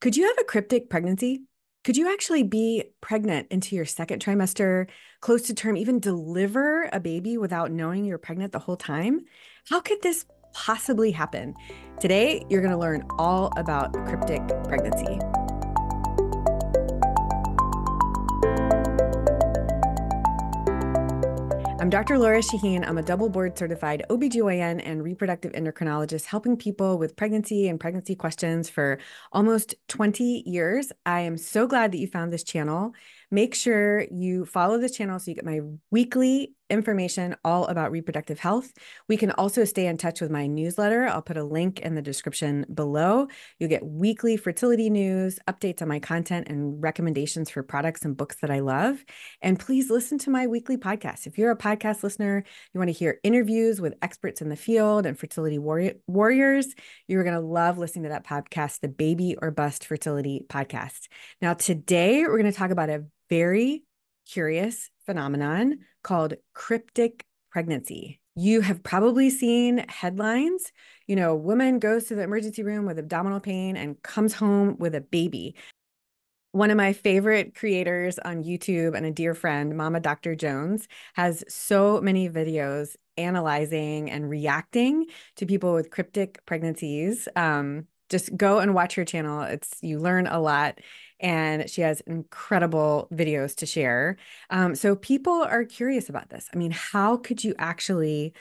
Could you have a cryptic pregnancy? Could you actually be pregnant into your second trimester, close to term, even deliver a baby without knowing you're pregnant the whole time? How could this possibly happen? Today, you're going to learn all about cryptic pregnancy. I'm Dr. Lora Shahine. I'm a double board certified OBGYN and reproductive endocrinologist helping people with pregnancy and pregnancy questions for almost 20 years. I am so glad that you found this channel. Make sure you follow this channel so you get my weekly information all about reproductive health. We can also stay in touch with my newsletter. I'll put a link in the description below. You'll get weekly fertility news, updates on my content, and recommendations for products and books that I love. And please listen to my weekly podcast. If you're a podcast listener, you want to hear interviews with experts in the field and fertility warriors, you're going to love listening to that podcast, the Baby or Bust Fertility Podcast. Now, today we're going to talk about a very curious phenomenon called cryptic pregnancy. You have probably seen headlines, you know, woman goes to the emergency room with abdominal pain and comes home with a baby. One of my favorite creators on YouTube and a dear friend, Mama Dr. Jones, has so many videos analyzing and reacting to people with cryptic pregnancies. Um, just go and watch her channel. It's you learn a lot and she has incredible videos to share. Um, so people are curious about this. I mean, how could you actually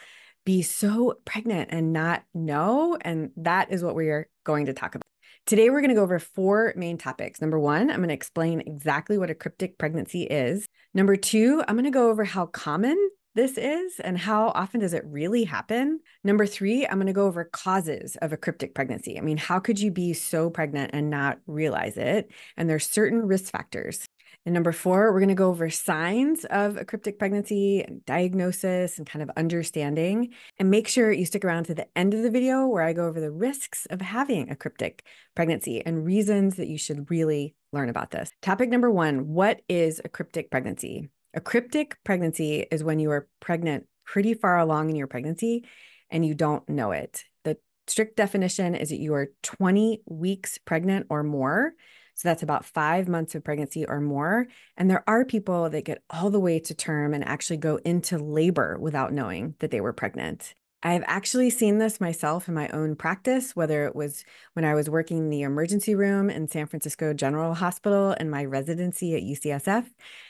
be so pregnant and not know? And that is what we are going to talk about. Today, we're going to go over four main topics. Number one, I'm going to explain exactly what a cryptic pregnancy is. Number two, I'm going to go over how common this is and how often does it really happen? Number three, I'm going to go over causes of a cryptic pregnancy. I mean, how could you be so pregnant and not realize it? And there's certain risk factors. And number four, we're going to go over signs of a cryptic pregnancy, and diagnosis, and kind of understanding. And make sure you stick around to the end of the video where I go over the risks of having a cryptic pregnancy and reasons that you should really learn about this. Topic number one What is a cryptic pregnancy? A cryptic pregnancy is when you are pregnant pretty far along in your pregnancy and you don't know it. The strict definition is that you are 20 weeks pregnant or more. So that's about five months of pregnancy or more. And there are people that get all the way to term and actually go into labor without knowing that they were pregnant. I've actually seen this myself in my own practice, whether it was when I was working in the emergency room in San Francisco General Hospital and my residency at UCSF.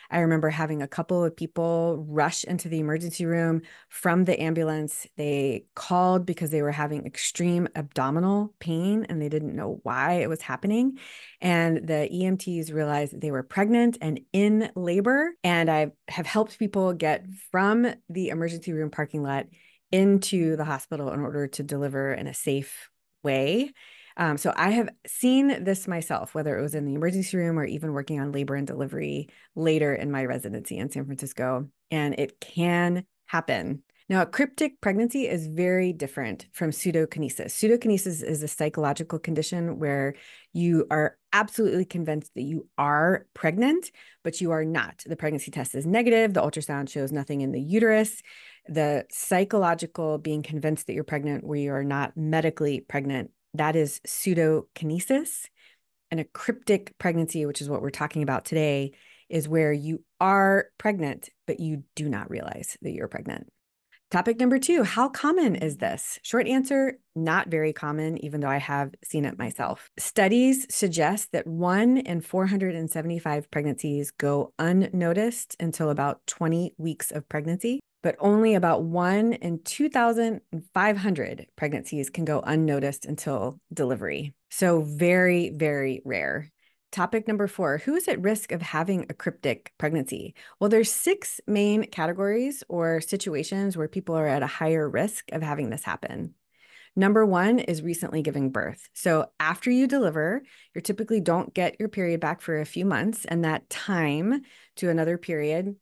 I remember having a couple of people rush into the emergency room from the ambulance. They called because they were having extreme abdominal pain and they didn't know why it was happening. And the EMTs realized they were pregnant and in labor. And I have helped people get from the emergency room parking lot into the hospital in order to deliver in a safe way. Um, so I have seen this myself, whether it was in the emergency room or even working on labor and delivery later in my residency in San Francisco. And it can happen. Now, a cryptic pregnancy is very different from pseudocyesis. Pseudocyesis is a psychological condition where you are absolutely convinced that you are pregnant, but you are not. The pregnancy test is negative, the ultrasound shows nothing in the uterus the psychological being convinced that you're pregnant where you are not medically pregnant, that is pseudocyesis. And a cryptic pregnancy, which is what we're talking about today, is where you are pregnant, but you do not realize that you're pregnant. Topic number two How common is this? Short answer not very common, even though I have seen it myself. Studies suggest that one in 475 pregnancies go unnoticed until about 20 weeks of pregnancy but only about one in 2,500 pregnancies can go unnoticed until delivery. So, very, very rare. Topic number four Who is at risk of having a cryptic pregnancy? Well, there's six main categories or situations where people are at a higher risk of having this happen. Number one is recently giving birth. So, after you deliver, you typically don't get your period back for a few months, and that time to another period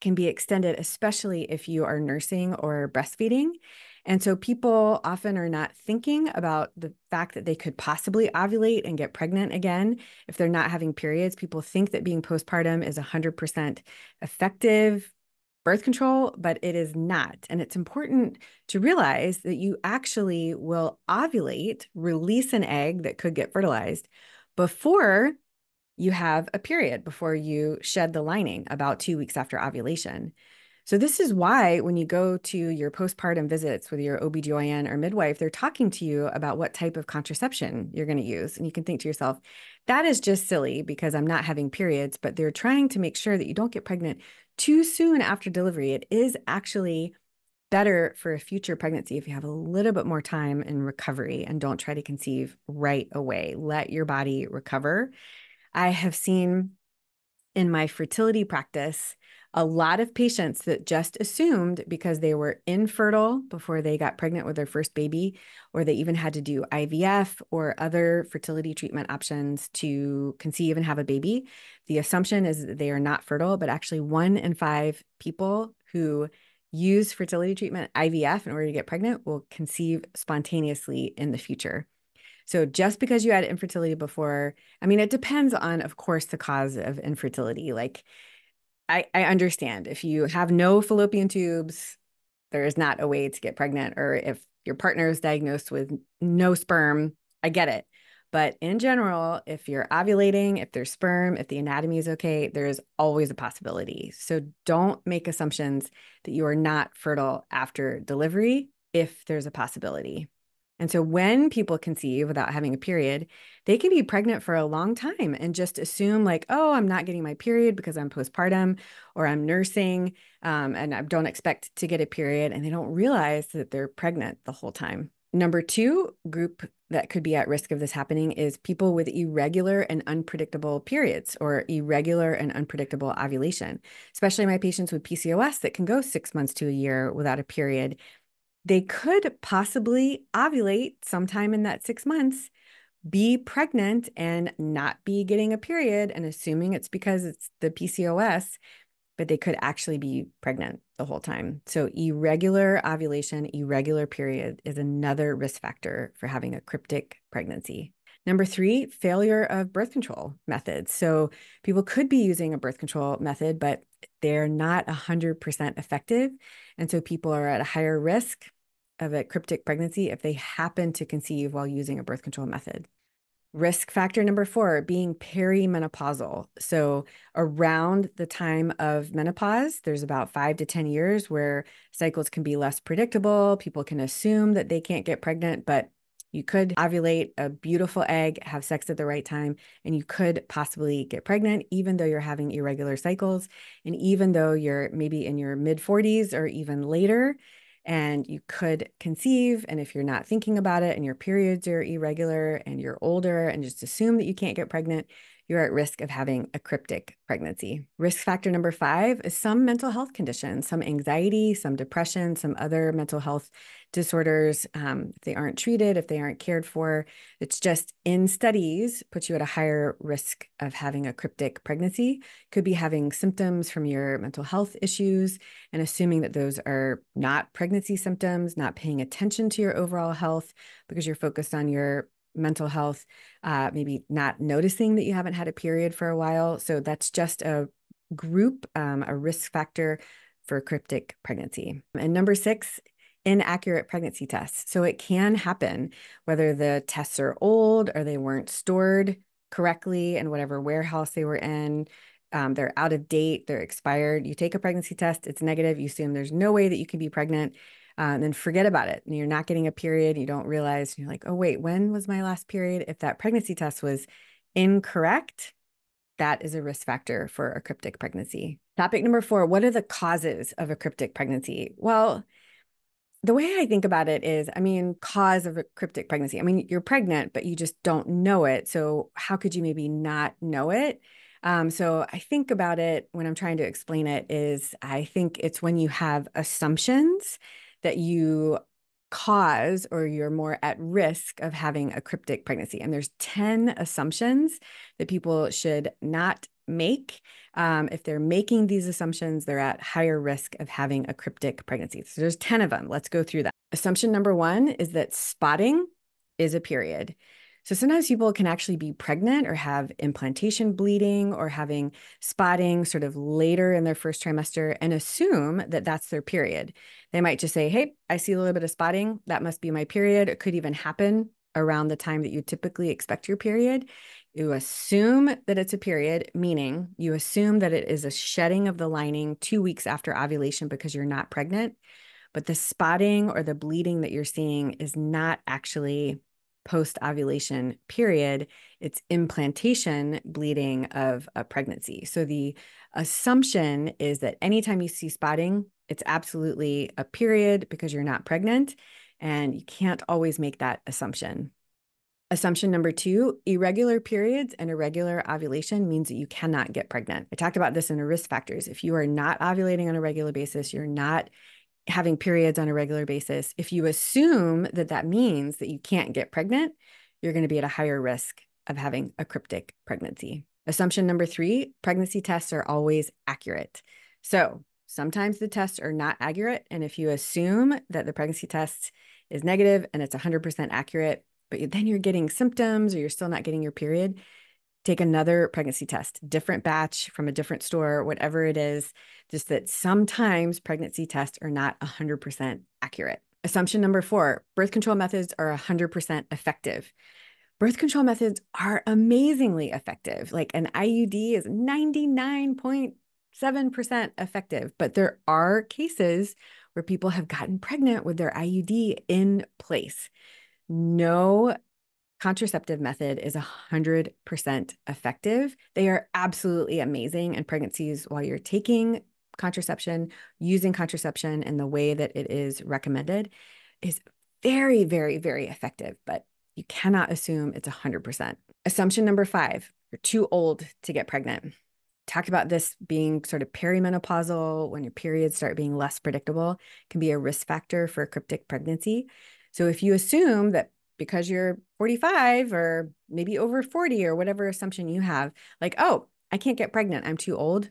can be extended, especially if you are nursing or breastfeeding. And so people often are not thinking about the fact that they could possibly ovulate and get pregnant again if they're not having periods. People think that being postpartum is 100% effective birth control, but it is not. And it's important to realize that you actually will ovulate, release an egg that could get fertilized before you have a period, before you shed the lining about two weeks after ovulation. So, this is why when you go to your postpartum visits with your OBGYN or midwife, they're talking to you about what type of contraception you're going to use. And you can think to yourself, that is just silly because I'm not having periods, but they're trying to make sure that you don't get pregnant too soon after delivery. It is actually better for a future pregnancy if you have a little bit more time in recovery and don't try to conceive right away. Let your body recover. I have seen in my fertility practice a lot of patients that just assumed because they were infertile before they got pregnant with their first baby, or they even had to do IVF or other fertility treatment options to conceive and have a baby. The assumption is that they are not fertile, but actually, one in five people who use fertility treatment, IVF, in order to get pregnant will conceive spontaneously in the future. So just because you had infertility before, I mean, it depends on, of course, the cause of infertility. Like I, I understand if you have no fallopian tubes, there is not a way to get pregnant, or if your partner is diagnosed with no sperm, I get it. But in general, if you're ovulating, if there's sperm, if the anatomy is okay, there is always a possibility. So don't make assumptions that you are not fertile after delivery if there's a possibility. And so when people conceive without having a period, they can be pregnant for a long time and just assume, like, oh, I'm not getting my period because I'm postpartum or I'm nursing um, and I don't expect to get a period. And they don't realize that they're pregnant the whole time. Number two group that could be at risk of this happening is people with irregular and unpredictable periods or irregular and unpredictable ovulation, especially my patients with PCOS that can go six months to a year without a period they could possibly ovulate sometime in that six months, be pregnant and not be getting a period, and assuming it's because it's the PCOS, but they could actually be pregnant the whole time. So, irregular ovulation, irregular period is another risk factor for having a cryptic pregnancy. Number three, failure of birth control methods. So people could be using a birth control method, but they're not 100% effective. And so people are at a higher risk of a cryptic pregnancy if they happen to conceive while using a birth control method. Risk factor number four being perimenopausal. So, around the time of menopause, there's about five to 10 years where cycles can be less predictable. People can assume that they can't get pregnant, but you could ovulate a beautiful egg, have sex at the right time, and you could possibly get pregnant, even though you're having irregular cycles. And even though you're maybe in your mid 40s or even later, and you could conceive. And if you're not thinking about it and your periods are irregular and you're older and just assume that you can't get pregnant, you're at risk of having a cryptic pregnancy. Risk factor number five is some mental health conditions, some anxiety, some depression, some other mental health disorders. Um, if they aren't treated, if they aren't cared for, it's just in studies puts you at a higher risk of having a cryptic pregnancy. Could be having symptoms from your mental health issues and assuming that those are not pregnancy symptoms, not paying attention to your overall health because you're focused on your mental health, uh, maybe not noticing that you haven't had a period for a while. So that's just a group, um, a risk factor for cryptic pregnancy. And number six, inaccurate pregnancy tests. So it can happen whether the tests are old or they weren't stored correctly in whatever warehouse they were in. Um, they're out of date, they're expired. You take a pregnancy test, it's negative. You assume there's no way that you can be pregnant uh, and then forget about it. And you're not getting a period. You don't realize, you're like, oh, wait, when was my last period? If that pregnancy test was incorrect, that is a risk factor for a cryptic pregnancy. Topic number four What are the causes of a cryptic pregnancy? Well, the way I think about it is, I mean, cause of a cryptic pregnancy. I mean, you're pregnant, but you just don't know it. So, how could you maybe not know it? Um, so, I think about it when I'm trying to explain it is I think it's when you have assumptions that you cause or you're more at risk of having a cryptic pregnancy. And there's 10 assumptions that people should not make. Um, if they're making these assumptions, they're at higher risk of having a cryptic pregnancy. So there's 10 of them. Let's go through that. Assumption number one is that spotting is a period. So sometimes people can actually be pregnant or have implantation bleeding or having spotting sort of later in their first trimester and assume that that's their period. They might just say, Hey, I see a little bit of spotting. That must be my period. It could even happen around the time that you typically expect your period. You assume that it's a period, meaning you assume that it is a shedding of the lining two weeks after ovulation because you're not pregnant. But the spotting or the bleeding that you're seeing is not actually post ovulation period, it's implantation bleeding of a pregnancy. So the assumption is that anytime you see spotting, it's absolutely a period because you're not pregnant. And you can't always make that assumption. Assumption number two irregular periods and irregular ovulation means that you cannot get pregnant. I talked about this in the risk factors. If you are not ovulating on a regular basis, you're not having periods on a regular basis, if you assume that that means that you can't get pregnant, you're going to be at a higher risk of having a cryptic pregnancy. Assumption number three pregnancy tests are always accurate. So sometimes the tests are not accurate. And if you assume that the pregnancy test is negative and it's 100% accurate, but then you're getting symptoms or you're still not getting your period, take another pregnancy test, different batch from a different store, whatever it is, just that sometimes pregnancy tests are not 100% accurate. Assumption number four birth control methods are 100% effective. Birth control methods are amazingly effective. Like an IUD is 99.7% effective, but there are cases where people have gotten pregnant with their IUD in place. No contraceptive method is 100% effective. They are absolutely amazing in pregnancies while you're taking contraception, using contraception in the way that it is recommended is very, very, very effective, but you cannot assume it's 100%. Assumption number five, you're too old to get pregnant. Talked about this being sort of perimenopausal when your periods start being less predictable, can be a risk factor for a cryptic pregnancy. So if you assume that because you're 45 or maybe over 40 or whatever assumption you have, like, oh, I can't get pregnant, I'm too old.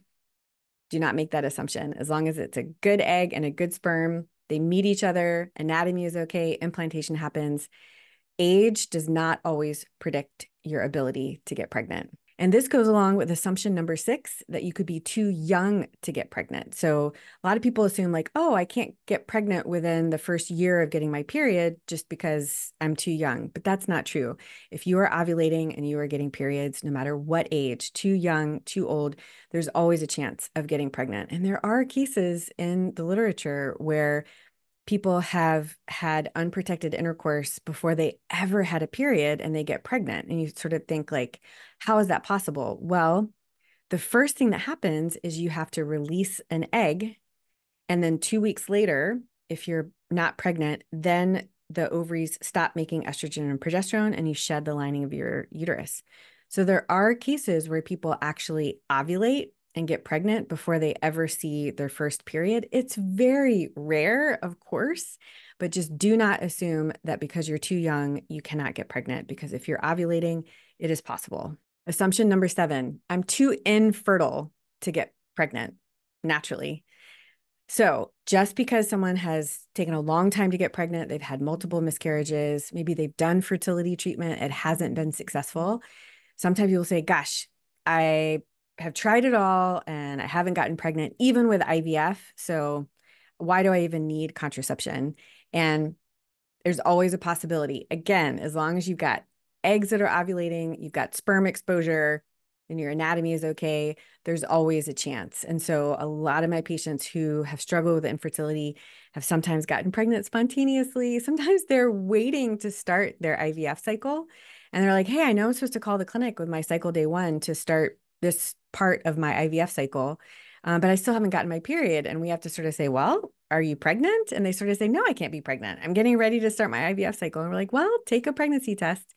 Do not make that assumption. As long as it's a good egg and a good sperm, they meet each other, anatomy is okay, implantation happens. Age does not always predict your ability to get pregnant. And this goes along with assumption number six that you could be too young to get pregnant. So a lot of people assume, like, oh, I can't get pregnant within the first year of getting my period just because I'm too young. But that's not true. If you are ovulating and you are getting periods, no matter what age, too young, too old, there's always a chance of getting pregnant. And there are cases in the literature where people have had unprotected intercourse before they ever had a period and they get pregnant and you sort of think like how is that possible? Well the first thing that happens is you have to release an egg and then 2 weeks later if you're not pregnant then the ovaries stop making estrogen and progesterone and you shed the lining of your uterus. So there are cases where people actually ovulate and get pregnant before they ever see their first period. It's very rare, of course, but just do not assume that because you're too young, you cannot get pregnant, because if you're ovulating, it is possible. Assumption number seven I'm too infertile to get pregnant naturally. So, just because someone has taken a long time to get pregnant, they've had multiple miscarriages, maybe they've done fertility treatment, it hasn't been successful. Sometimes people say, Gosh, I have tried it all and I haven't gotten pregnant, even with IVF. So why do I even need contraception? And there's always a possibility. Again, as long as you've got eggs that are ovulating, you've got sperm exposure, and your anatomy is okay, there's always a chance. And so, a lot of my patients who have struggled with infertility have sometimes gotten pregnant spontaneously. Sometimes they're waiting to start their IVF cycle. And they're like, hey, I know I'm supposed to call the clinic with my cycle day one to start this part of my IVF cycle, um, but I still haven't gotten my period. And we have to sort of say, well, are you pregnant? And they sort of say, no, I can't be pregnant. I'm getting ready to start my IVF cycle. And we're like, well, take a pregnancy test.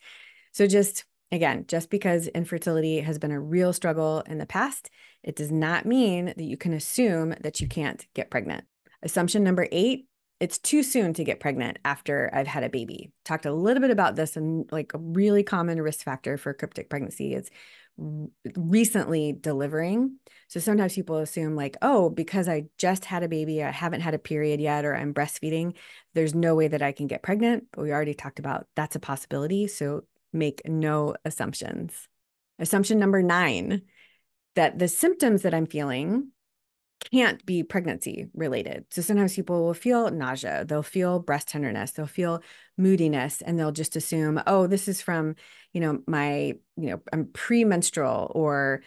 So just again, just because infertility has been a real struggle in the past, it does not mean that you can assume that you can't get pregnant. Assumption number eight it's too soon to get pregnant after I've had a baby. Talked a little bit about this and like a really common risk factor for cryptic pregnancy is recently delivering. So sometimes people assume, like, oh, because I just had a baby, I haven't had a period yet, or I'm breastfeeding, there's no way that I can get pregnant. But we already talked about that's a possibility. So make no assumptions. Assumption number nine that the symptoms that I'm feeling can't be pregnancy related. So sometimes people will feel nausea, they'll feel breast tenderness, they'll feel moodiness, and they'll just assume, oh, this is from, you know, my, you know, I'm premenstrual or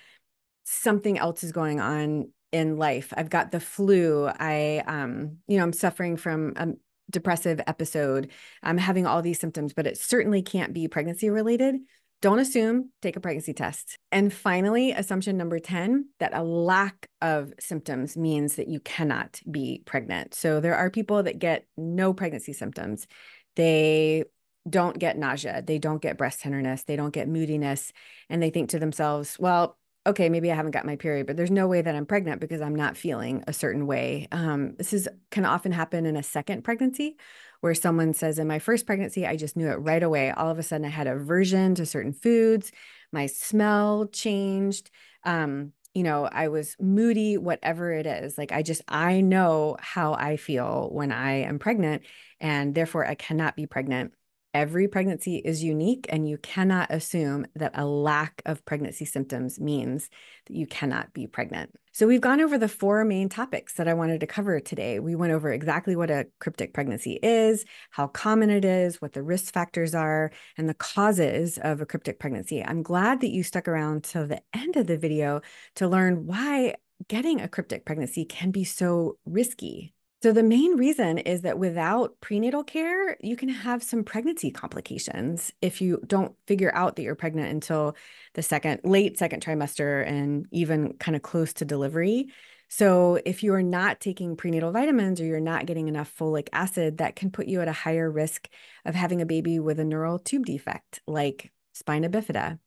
something else is going on in life. I've got the flu. I, um, you know, I'm suffering from a depressive episode. I'm having all these symptoms, but it certainly can't be pregnancy related. Don't assume, take a pregnancy test. And finally, assumption number 10 that a lack of symptoms means that you cannot be pregnant. So there are people that get no pregnancy symptoms. They don't get nausea, they don't get breast tenderness, they don't get moodiness, and they think to themselves, well, okay, maybe I haven't got my period, but there's no way that I'm pregnant because I'm not feeling a certain way. Um, this is can often happen in a second pregnancy where someone says, In my first pregnancy, I just knew it right away. All of a sudden, I had aversion to certain foods, my smell changed. Um, you know, I was moody, whatever it is. Like, I just, I know how I feel when I am pregnant, and therefore I cannot be pregnant Every pregnancy is unique, and you cannot assume that a lack of pregnancy symptoms means that you cannot be pregnant. So, we've gone over the four main topics that I wanted to cover today. We went over exactly what a cryptic pregnancy is, how common it is, what the risk factors are, and the causes of a cryptic pregnancy. I'm glad that you stuck around till the end of the video to learn why getting a cryptic pregnancy can be so risky. So, the main reason is that without prenatal care, you can have some pregnancy complications if you don't figure out that you're pregnant until the second, late second trimester, and even kind of close to delivery. So, if you are not taking prenatal vitamins or you're not getting enough folic acid, that can put you at a higher risk of having a baby with a neural tube defect like spina bifida.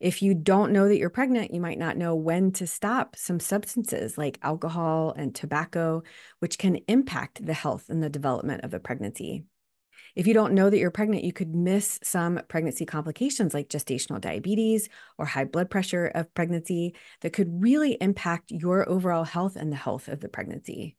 If you don't know that you're pregnant, you might not know when to stop some substances like alcohol and tobacco, which can impact the health and the development of a pregnancy. If you don't know that you're pregnant, you could miss some pregnancy complications like gestational diabetes or high blood pressure of pregnancy that could really impact your overall health and the health of the pregnancy.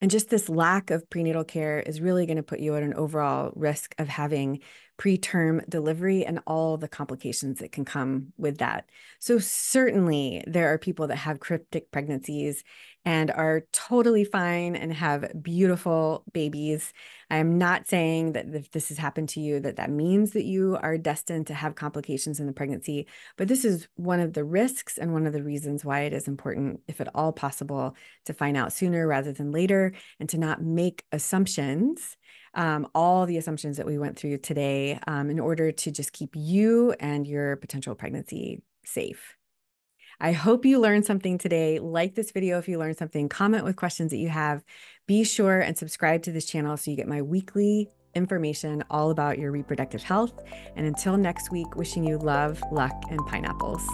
And just this lack of prenatal care is really going to put you at an overall risk of having preterm delivery and all the complications that can come with that. So, certainly, there are people that have cryptic pregnancies and are totally fine and have beautiful babies. I am not saying that if this has happened to you, that that means that you are destined to have complications in the pregnancy. But this is one of the risks and one of the reasons why it is important, if at all possible, to find out sooner rather than later and to not make assumptions. Um, all the assumptions that we went through today um, in order to just keep you and your potential pregnancy safe. I hope you learned something today. Like this video if you learned something, comment with questions that you have. Be sure and subscribe to this channel so you get my weekly information all about your reproductive health. And until next week, wishing you love, luck, and pineapples.